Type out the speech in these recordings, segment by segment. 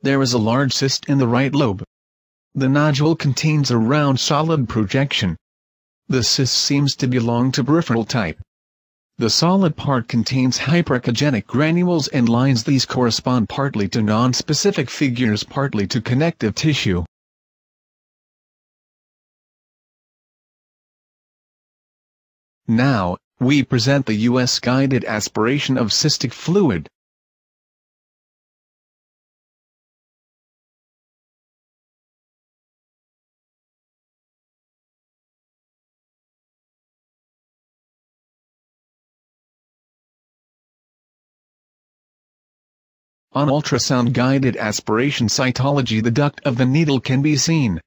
There is a large cyst in the right lobe. The nodule contains a round solid projection. The cyst seems to belong to peripheral type. The solid part contains hyperechogenic granules and lines these correspond partly to non-specific figures partly to connective tissue. Now, we present the U.S. guided aspiration of cystic fluid. On ultrasound-guided aspiration cytology the duct of the needle can be seen.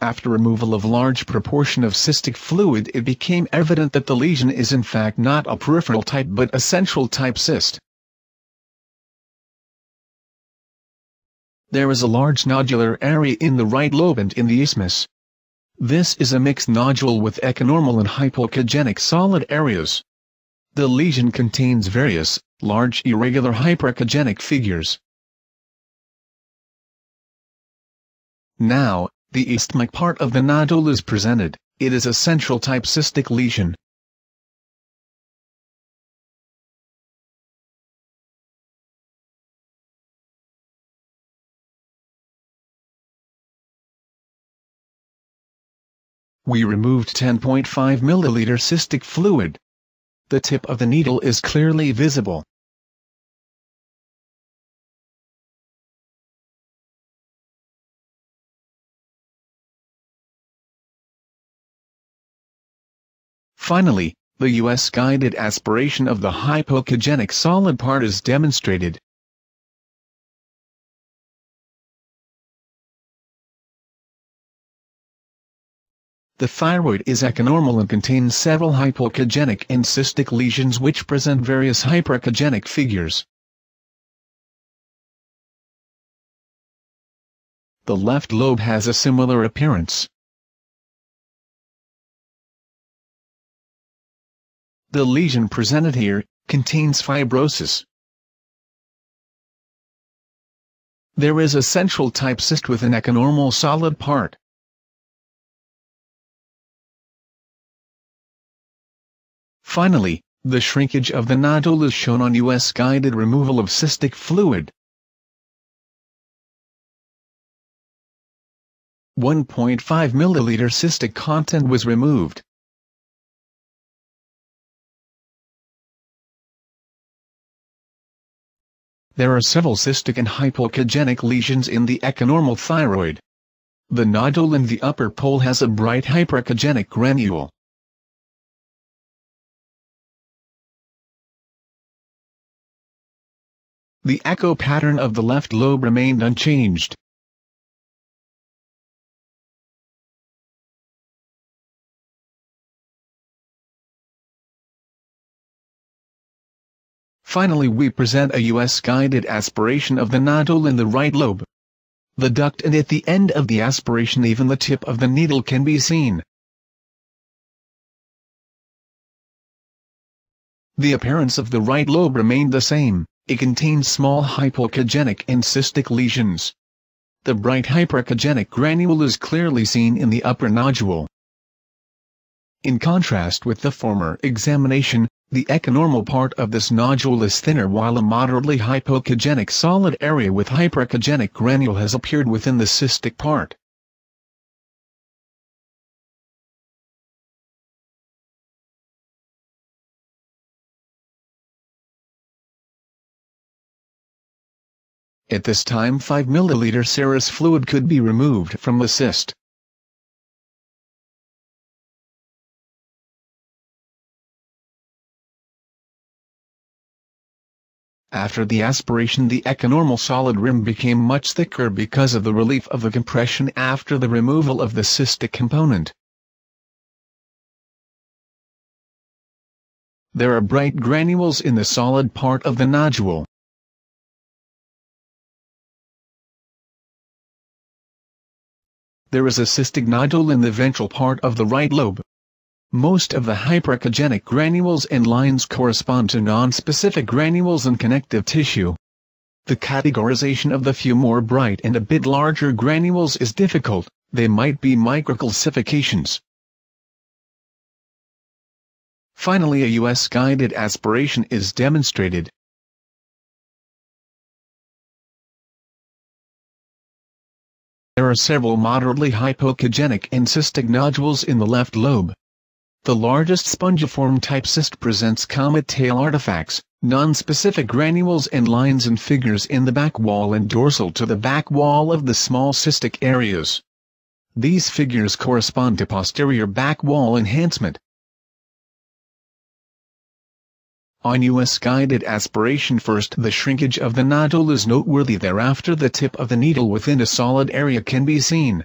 After removal of large proportion of cystic fluid it became evident that the lesion is in fact not a peripheral type but a central type cyst. There is a large nodular area in the right lobe and in the isthmus. This is a mixed nodule with echonormal and hypoechogenic solid areas. The lesion contains various, large irregular hyperechogenic figures. Now, the isthmic part of the nodule is presented, it is a central type cystic lesion. We removed 10.5 milliliter cystic fluid. The tip of the needle is clearly visible. Finally, the U.S. guided aspiration of the hypoechogenic solid part is demonstrated. The thyroid is echonormal and contains several hypoechogenic and cystic lesions which present various hyperechogenic figures. The left lobe has a similar appearance. The lesion presented here contains fibrosis. There is a central type cyst with an echonormal solid part. Finally, the shrinkage of the nodule is shown on US guided removal of cystic fluid. 1.5 milliliter cystic content was removed. There are several cystic and hypoechogenic lesions in the echonormal thyroid. The nodule in the upper pole has a bright hyperechogenic granule. The echo pattern of the left lobe remained unchanged. Finally we present a US-guided aspiration of the nodule in the right lobe. The duct and at the end of the aspiration even the tip of the needle can be seen. The appearance of the right lobe remained the same. It contains small hypoechogenic and cystic lesions. The bright hyperechogenic granule is clearly seen in the upper nodule. In contrast with the former examination, the echonormal part of this nodule is thinner while a moderately hypoechogenic solid area with hyperechogenic granule has appeared within the cystic part. At this time 5 ml serous fluid could be removed from the cyst. After the aspiration the echonormal solid rim became much thicker because of the relief of the compression after the removal of the cystic component. There are bright granules in the solid part of the nodule. There is a cystic nodule in the ventral part of the right lobe. Most of the hyperechogenic granules and lines correspond to non-specific granules and connective tissue. The categorization of the few more bright and a bit larger granules is difficult, they might be microcalcifications. Finally a US-guided aspiration is demonstrated. There are several moderately hypoechogenic and cystic nodules in the left lobe. The largest spongiform type cyst presents comet tail artifacts, non-specific granules and lines and figures in the back wall and dorsal to the back wall of the small cystic areas. These figures correspond to posterior back wall enhancement, On US-guided aspiration first the shrinkage of the nodule is noteworthy thereafter the tip of the needle within a solid area can be seen.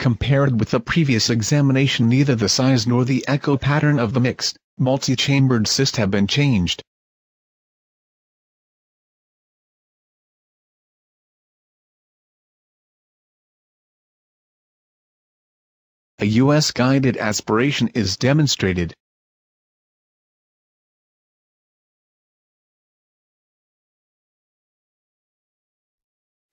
Compared with the previous examination neither the size nor the echo pattern of the mixed, multi-chambered cyst have been changed. A US-guided aspiration is demonstrated.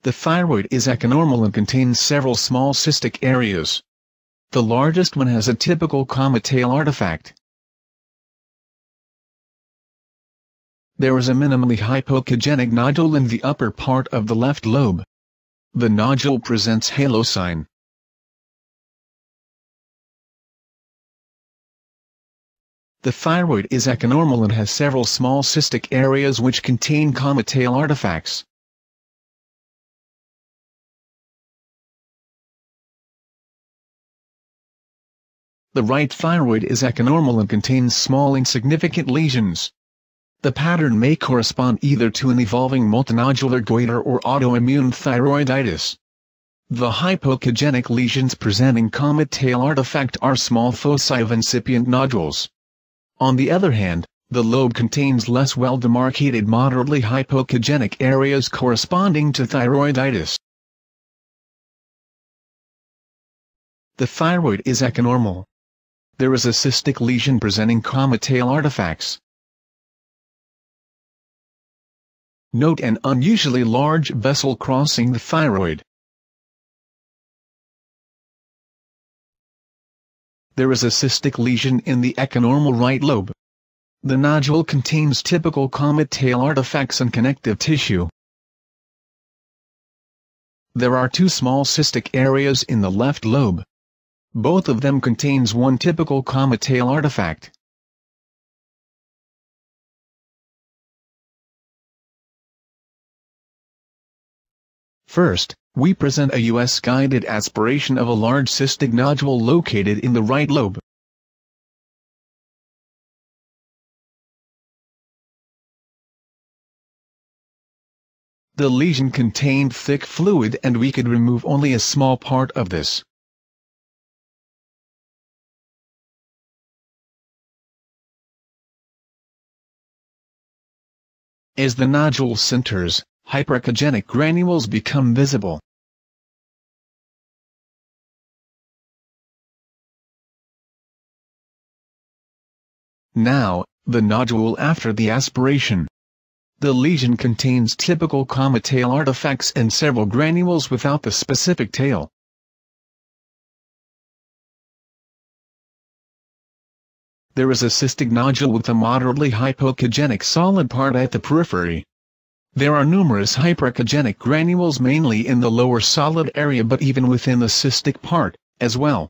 The thyroid is echonormal and contains several small cystic areas. The largest one has a typical comet tail artifact. There is a minimally hypoechogenic nodule in the upper part of the left lobe. The nodule presents halo sign. The thyroid is echonormal and has several small cystic areas which contain comet tail artifacts. The right thyroid is echonormal and contains small insignificant lesions. The pattern may correspond either to an evolving multinodular goiter or autoimmune thyroiditis. The hypoechogenic lesions presenting comet tail artifact are small foci of incipient nodules. On the other hand, the lobe contains less well-demarcated moderately hypoechogenic areas corresponding to thyroiditis. The thyroid is echonormal. There is a cystic lesion presenting comet tail artifacts. Note an unusually large vessel crossing the thyroid. There is a cystic lesion in the echonormal right lobe. The nodule contains typical comet tail artifacts and connective tissue. There are two small cystic areas in the left lobe. Both of them contains one typical comet tail artifact. First, we present a US-guided aspiration of a large cystic nodule located in the right lobe. The lesion contained thick fluid and we could remove only a small part of this. As the nodule centers, hyperechogenic granules become visible. Now, the nodule after the aspiration. The lesion contains typical comet tail artifacts and several granules without the specific tail. There is a cystic nodule with a moderately hypoechogenic solid part at the periphery. There are numerous hyperechogenic granules mainly in the lower solid area but even within the cystic part, as well.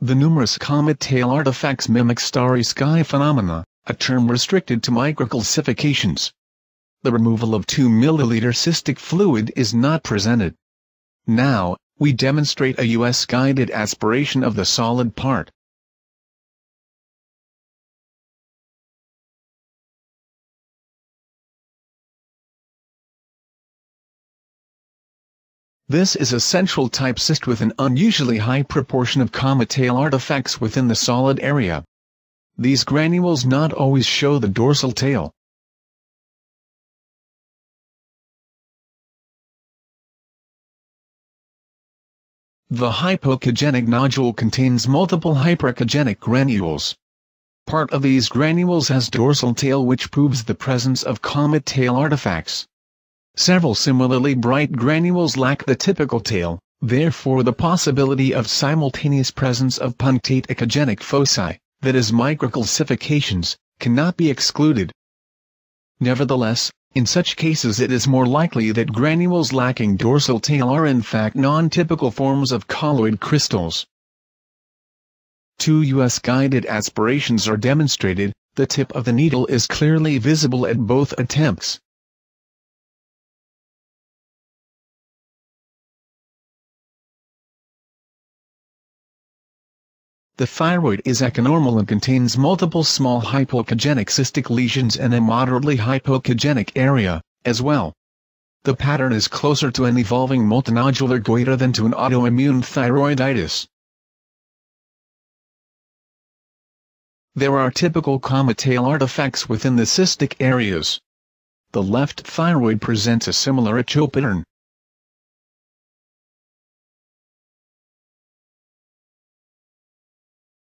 The numerous comet tail artifacts mimic starry sky phenomena, a term restricted to microcalcifications. The removal of 2 milliliter cystic fluid is not presented. Now, we demonstrate a US-guided aspiration of the solid part. This is a central type cyst with an unusually high proportion of comet tail artifacts within the solid area. These granules not always show the dorsal tail. The hypoechogenic nodule contains multiple hyperechogenic granules. Part of these granules has dorsal tail which proves the presence of comet tail artifacts. Several similarly bright granules lack the typical tail, therefore the possibility of simultaneous presence of punctate echogenic foci, that is microcalcifications, cannot be excluded. Nevertheless, in such cases it is more likely that granules lacking dorsal tail are in fact non-typical forms of colloid crystals. Two US guided aspirations are demonstrated, the tip of the needle is clearly visible at both attempts. The thyroid is echonormal and contains multiple small hypoechogenic cystic lesions and a moderately hypoechogenic area, as well. The pattern is closer to an evolving multinodular goiter than to an autoimmune thyroiditis. There are typical comet tail artifacts within the cystic areas. The left thyroid presents a similar echo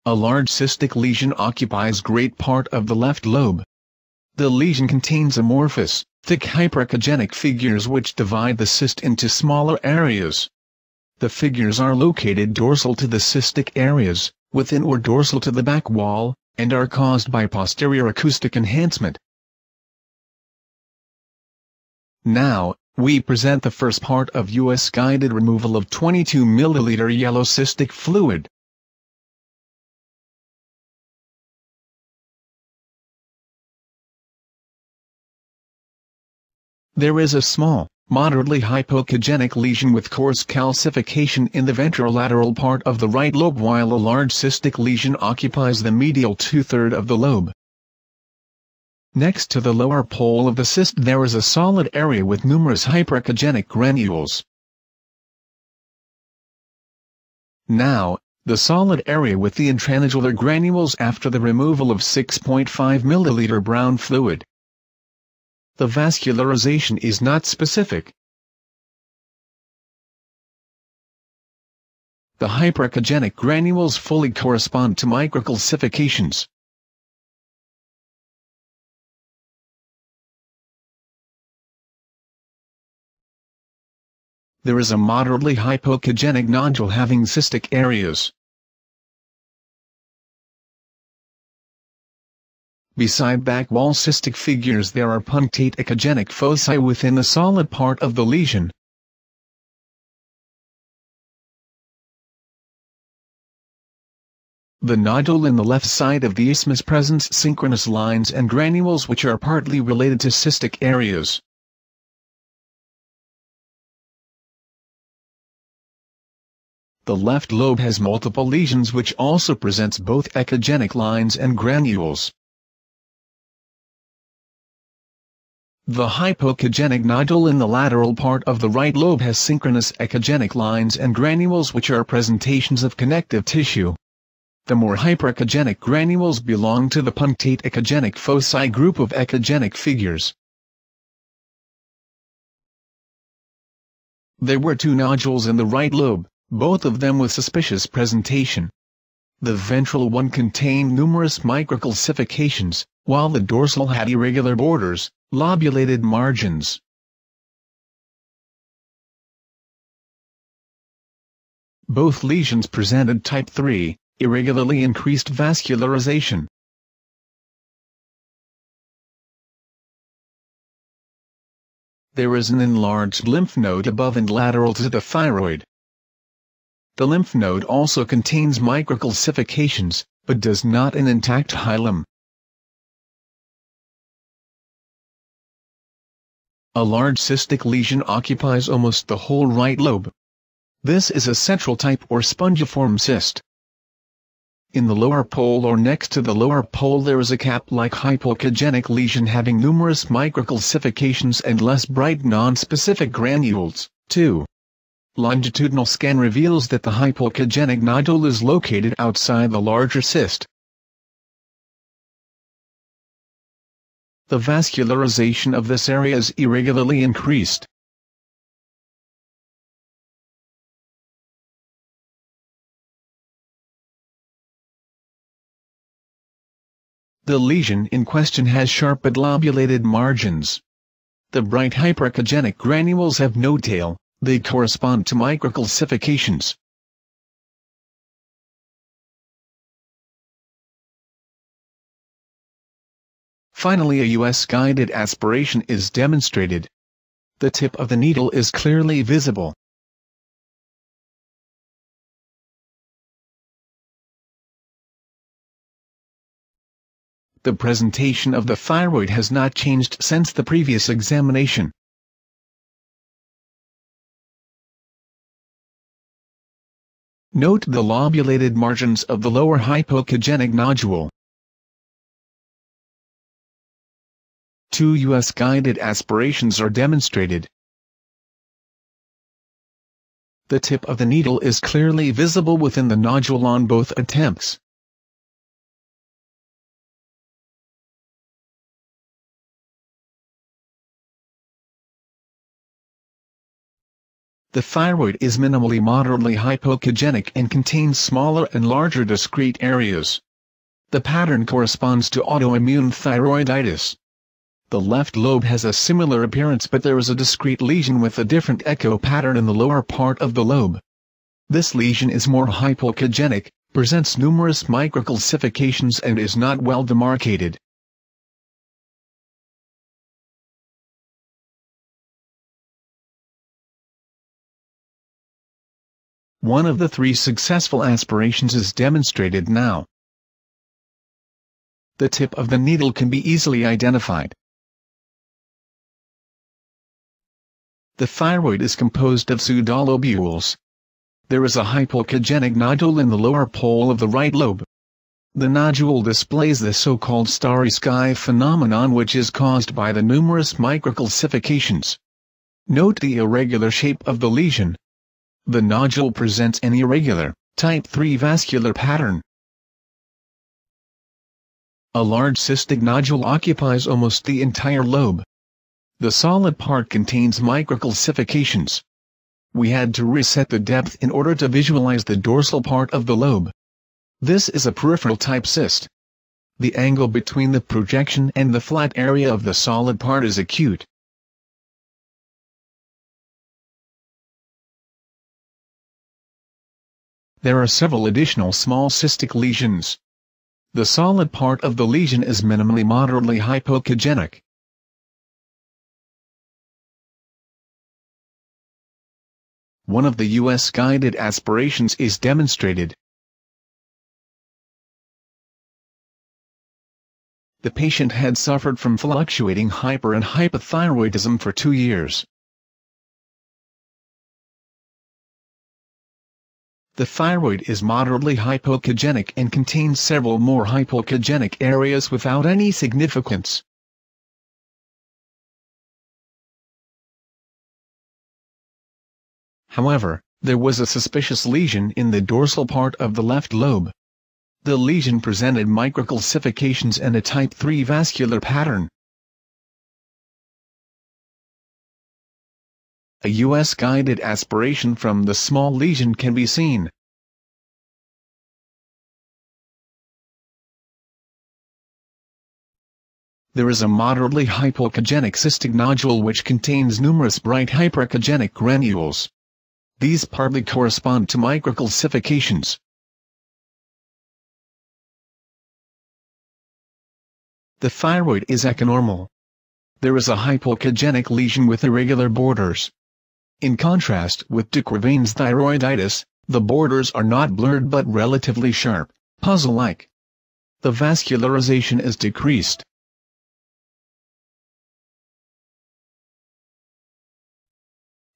A large cystic lesion occupies great part of the left lobe. The lesion contains amorphous, thick hyperechogenic figures which divide the cyst into smaller areas. The figures are located dorsal to the cystic areas, within or dorsal to the back wall, and are caused by posterior acoustic enhancement. Now, we present the first part of US guided removal of 22 milliliter yellow cystic fluid. There is a small, moderately hypoechogenic lesion with coarse calcification in the ventrolateral part of the right lobe while a large cystic lesion occupies the medial two-third of the lobe. Next to the lower pole of the cyst there is a solid area with numerous hyperechogenic granules. Now, the solid area with the intranodular granules after the removal of 6.5 ml brown fluid the vascularization is not specific. The hyperechogenic granules fully correspond to microcalcifications. There is a moderately hypoechogenic nodule having cystic areas. Beside back wall cystic figures there are punctate echogenic foci within the solid part of the lesion. The nodule in the left side of the isthmus presents synchronous lines and granules which are partly related to cystic areas. The left lobe has multiple lesions which also presents both echogenic lines and granules. The hypoechogenic nodule in the lateral part of the right lobe has synchronous echogenic lines and granules which are presentations of connective tissue. The more hyperechogenic granules belong to the punctate echogenic foci group of echogenic figures. There were two nodules in the right lobe, both of them with suspicious presentation. The ventral one contained numerous microcalcifications, while the dorsal had irregular borders, lobulated margins. Both lesions presented type 3, irregularly increased vascularization. There is an enlarged lymph node above and lateral to the thyroid. The lymph node also contains microcalcifications, but does not an intact hilum. A large cystic lesion occupies almost the whole right lobe. This is a central type or spongiform cyst. In the lower pole or next to the lower pole there is a cap-like hypoechogenic lesion having numerous microcalcifications and less bright non-specific granules, too. Longitudinal scan reveals that the hypoechogenic nodule is located outside the larger cyst. the vascularization of this area is irregularly increased. The lesion in question has sharp but lobulated margins. The bright hyperechogenic granules have no tail, they correspond to microcalcifications. Finally a US-guided aspiration is demonstrated. The tip of the needle is clearly visible. The presentation of the thyroid has not changed since the previous examination. Note the lobulated margins of the lower hypoechogenic nodule. Two US-guided aspirations are demonstrated. The tip of the needle is clearly visible within the nodule on both attempts. The thyroid is minimally moderately hypoechogenic and contains smaller and larger discrete areas. The pattern corresponds to autoimmune thyroiditis. The left lobe has a similar appearance but there is a discrete lesion with a different echo pattern in the lower part of the lobe. This lesion is more hypoechogenic, presents numerous microcalcifications and is not well demarcated. One of the three successful aspirations is demonstrated now. The tip of the needle can be easily identified. The thyroid is composed of pseudolobules. There is a hypoechogenic nodule in the lower pole of the right lobe. The nodule displays the so-called starry sky phenomenon which is caused by the numerous microcalcifications. Note the irregular shape of the lesion. The nodule presents an irregular, type 3 vascular pattern. A large cystic nodule occupies almost the entire lobe. The solid part contains microcalcifications. We had to reset the depth in order to visualize the dorsal part of the lobe. This is a peripheral type cyst. The angle between the projection and the flat area of the solid part is acute. There are several additional small cystic lesions. The solid part of the lesion is minimally moderately hypoechogenic. One of the U.S. guided aspirations is demonstrated. The patient had suffered from fluctuating hyper and hypothyroidism for two years. The thyroid is moderately hypoechogenic and contains several more hypoechogenic areas without any significance. However, there was a suspicious lesion in the dorsal part of the left lobe. The lesion presented microcalcifications and a type 3 vascular pattern. A US-guided aspiration from the small lesion can be seen. There is a moderately hypoechogenic cystic nodule which contains numerous bright hyperechogenic granules. These partly correspond to microcalcifications. The thyroid is echonormal. There is a hypoechogenic lesion with irregular borders. In contrast with de Quervain's thyroiditis, the borders are not blurred but relatively sharp, puzzle-like. The vascularization is decreased.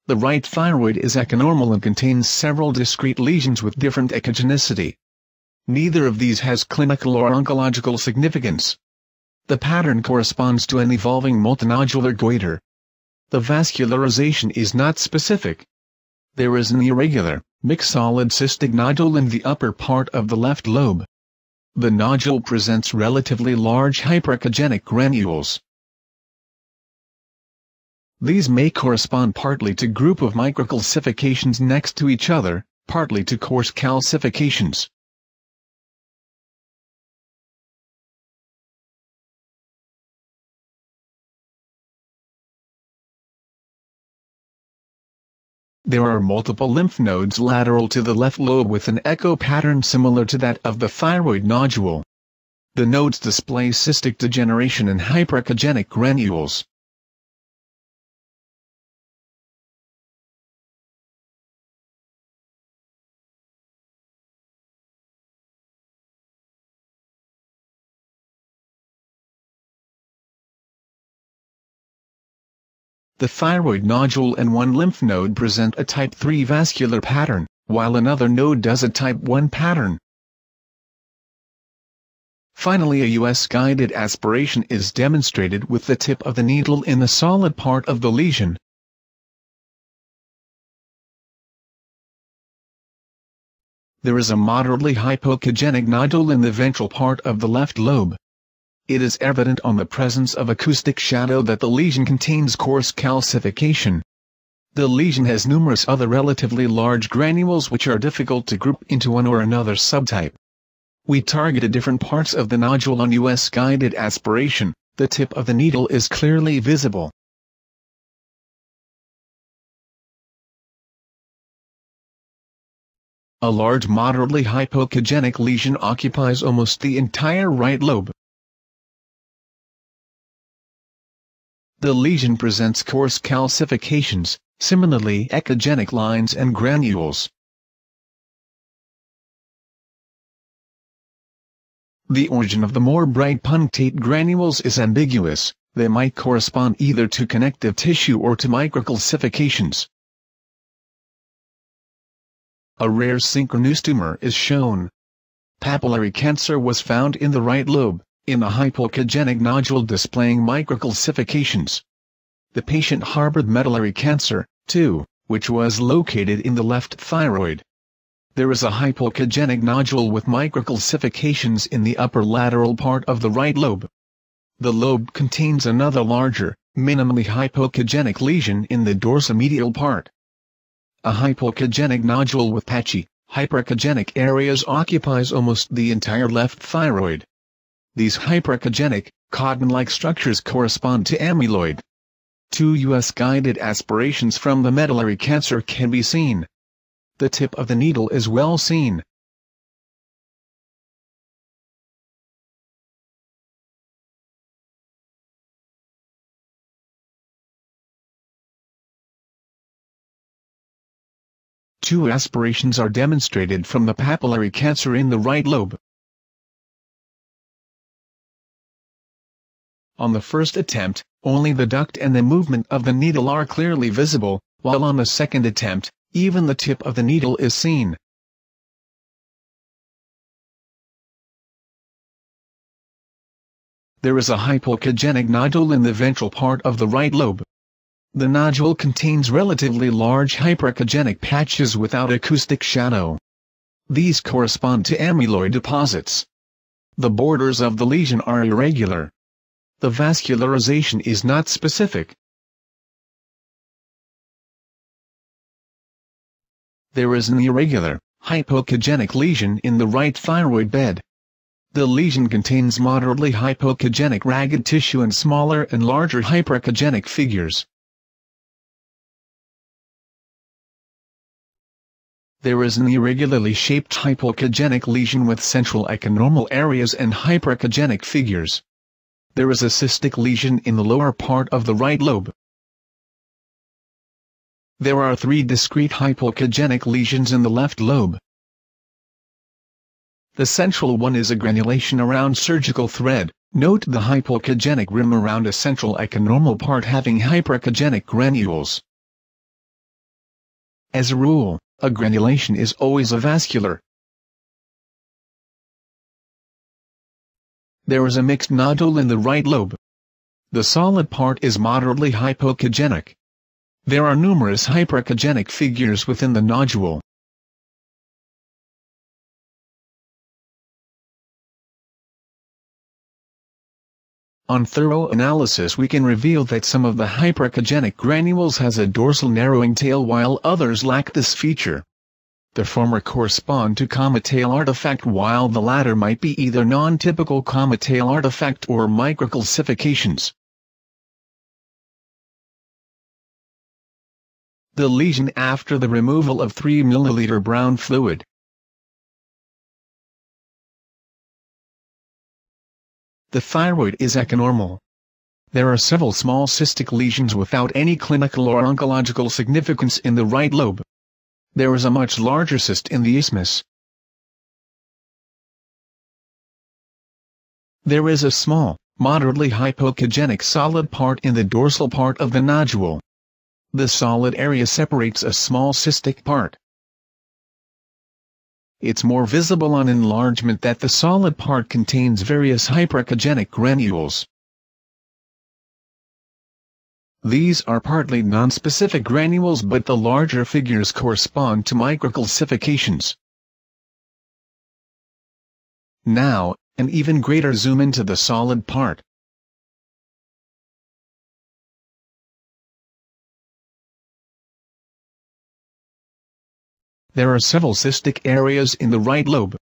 The right thyroid is echonormal and contains several discrete lesions with different echogenicity. Neither of these has clinical or oncological significance. The pattern corresponds to an evolving multinodular goiter, the vascularization is not specific. There is an irregular, mixed solid cystic nodule in the upper part of the left lobe. The nodule presents relatively large hyperechogenic granules. These may correspond partly to group of microcalcifications next to each other, partly to coarse calcifications. There are multiple lymph nodes lateral to the left lobe with an echo pattern similar to that of the thyroid nodule. The nodes display cystic degeneration and hyperechogenic granules. The thyroid nodule and one lymph node present a type 3 vascular pattern, while another node does a type 1 pattern. Finally a US-guided aspiration is demonstrated with the tip of the needle in the solid part of the lesion. There is a moderately hypoechogenic nodule in the ventral part of the left lobe. It is evident on the presence of acoustic shadow that the lesion contains coarse calcification. The lesion has numerous other relatively large granules which are difficult to group into one or another subtype. We targeted different parts of the nodule on US guided aspiration, the tip of the needle is clearly visible. A large moderately hypoechogenic lesion occupies almost the entire right lobe. The lesion presents coarse calcifications, similarly echogenic lines and granules. The origin of the more bright punctate granules is ambiguous, they might correspond either to connective tissue or to microcalcifications. A rare synchronous tumor is shown. Papillary cancer was found in the right lobe, in a hypoechogenic nodule displaying microcalcifications. The patient harbored medullary cancer, too, which was located in the left thyroid. There is a hypoechogenic nodule with microcalcifications in the upper lateral part of the right lobe. The lobe contains another larger, minimally hypoechogenic lesion in the dorsomedial part. A hypoechogenic nodule with patchy, hyperechogenic areas occupies almost the entire left thyroid. These hyperechogenic, cotton-like structures correspond to amyloid. Two US-guided aspirations from the medullary cancer can be seen. The tip of the needle is well seen. Two aspirations are demonstrated from the papillary cancer in the right lobe. On the first attempt, only the duct and the movement of the needle are clearly visible, while on the second attempt, even the tip of the needle is seen. There is a hypoechogenic nodule in the ventral part of the right lobe. The nodule contains relatively large hyperechogenic patches without acoustic shadow. These correspond to amyloid deposits. The borders of the lesion are irregular, the vascularization is not specific. There is an irregular, hypoechogenic lesion in the right thyroid bed. The lesion contains moderately hypoechogenic ragged tissue and smaller and larger hyperechogenic figures. There is an irregularly shaped hypoechogenic lesion with central echonormal areas and hyperechogenic figures there is a cystic lesion in the lower part of the right lobe. There are three discrete hypoechogenic lesions in the left lobe. The central one is a granulation around surgical thread. Note the hypoechogenic rim around a central echonormal part having hyperechogenic granules. As a rule, a granulation is always avascular, There is a mixed nodule in the right lobe. The solid part is moderately hypoechogenic. There are numerous hyperechogenic figures within the nodule. On thorough analysis we can reveal that some of the hyperechogenic granules has a dorsal narrowing tail while others lack this feature. The former correspond to comet tail artifact while the latter might be either non-typical comet tail artifact or microcalcifications. the lesion after the removal of 3 ml brown fluid. The thyroid is echonormal. There are several small cystic lesions without any clinical or oncological significance in the right lobe. There is a much larger cyst in the isthmus. There is a small, moderately hypoechogenic solid part in the dorsal part of the nodule. The solid area separates a small cystic part. It's more visible on enlargement that the solid part contains various hyperechogenic granules. These are partly nonspecific granules but the larger figures correspond to microcalcifications. Now, an even greater zoom into the solid part. There are several cystic areas in the right lobe.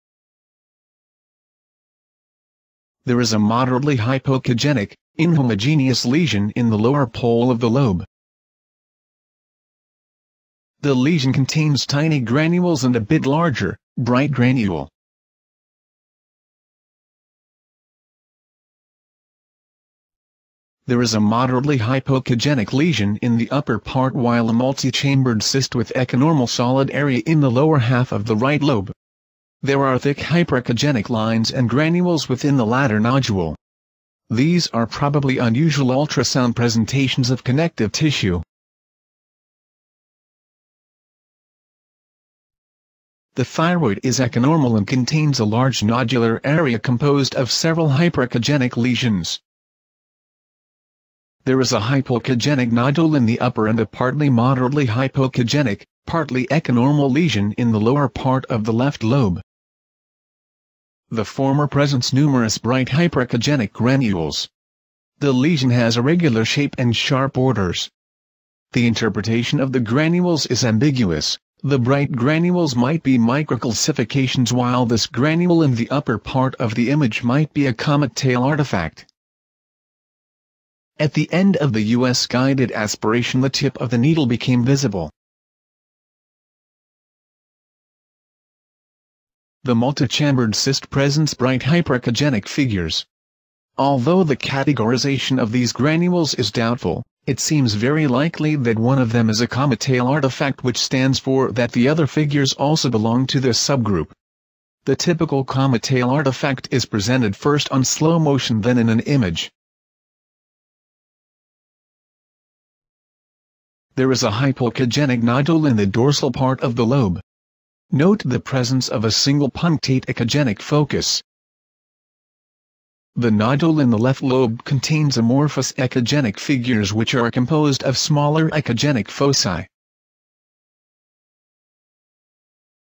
There is a moderately hypoechogenic, inhomogeneous lesion in the lower pole of the lobe. The lesion contains tiny granules and a bit larger, bright granule. There is a moderately hypoechogenic lesion in the upper part while a multi-chambered cyst with echonormal solid area in the lower half of the right lobe. There are thick hyperechogenic lines and granules within the latter nodule. These are probably unusual ultrasound presentations of connective tissue. The thyroid is echonormal and contains a large nodular area composed of several hyperechogenic lesions. There is a hypoechogenic nodule in the upper and a partly moderately hypoechogenic, partly echonormal lesion in the lower part of the left lobe. The former presents numerous bright hyperechogenic granules. The lesion has a regular shape and sharp borders. The interpretation of the granules is ambiguous. The bright granules might be microcalcifications while this granule in the upper part of the image might be a comet tail artifact. At the end of the US guided aspiration the tip of the needle became visible. The multichambered cyst presents bright hyperechogenic figures. Although the categorization of these granules is doubtful, it seems very likely that one of them is a comet tail artifact which stands for that the other figures also belong to this subgroup. The typical comet tail artifact is presented first on slow motion then in an image. There is a hypoechogenic nodule in the dorsal part of the lobe. Note the presence of a single punctate echogenic focus. The nodule in the left lobe contains amorphous echogenic figures which are composed of smaller echogenic foci.